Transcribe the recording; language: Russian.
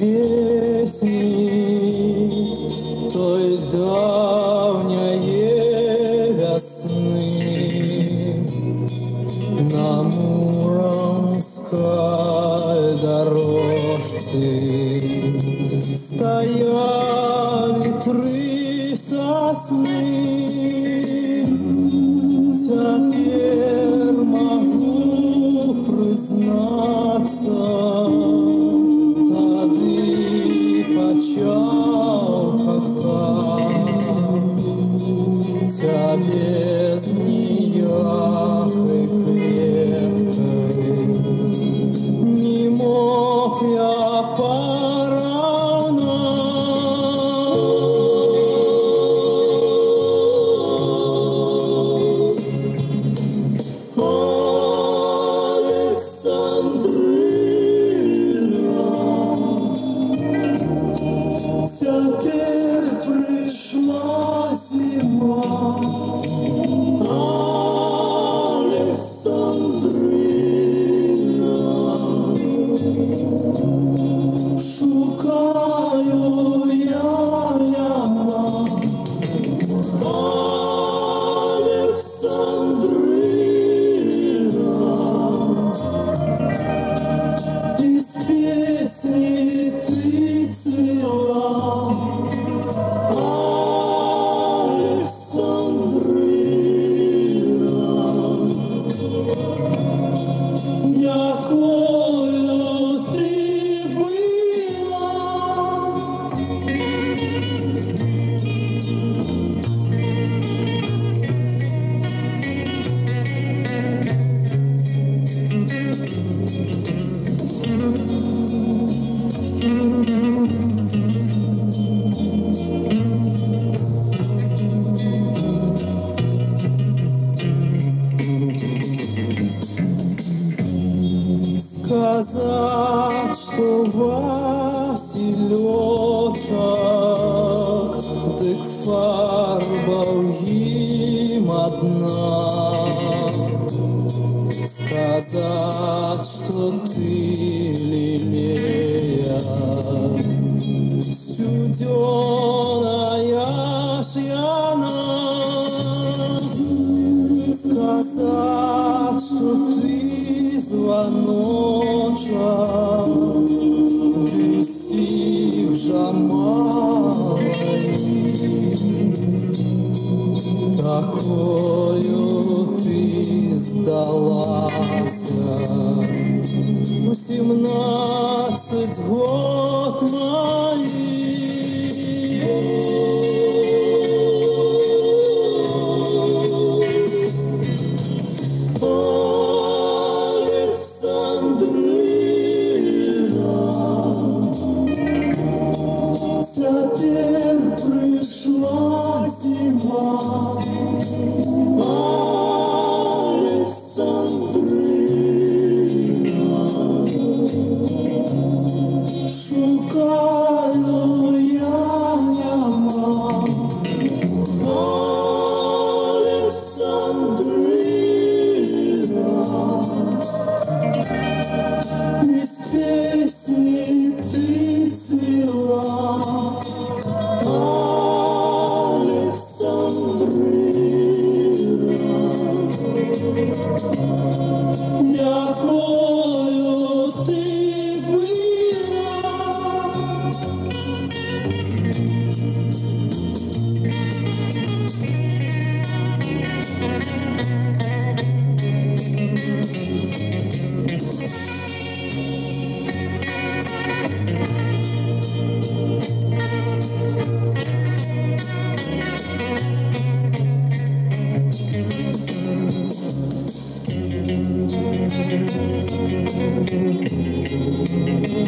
Yeah. сказать, что Василёчек, ты к фарбал им одна. Сказать, что ты лилея, студеная шьяна. Сказать, что ты звонок, Thank you.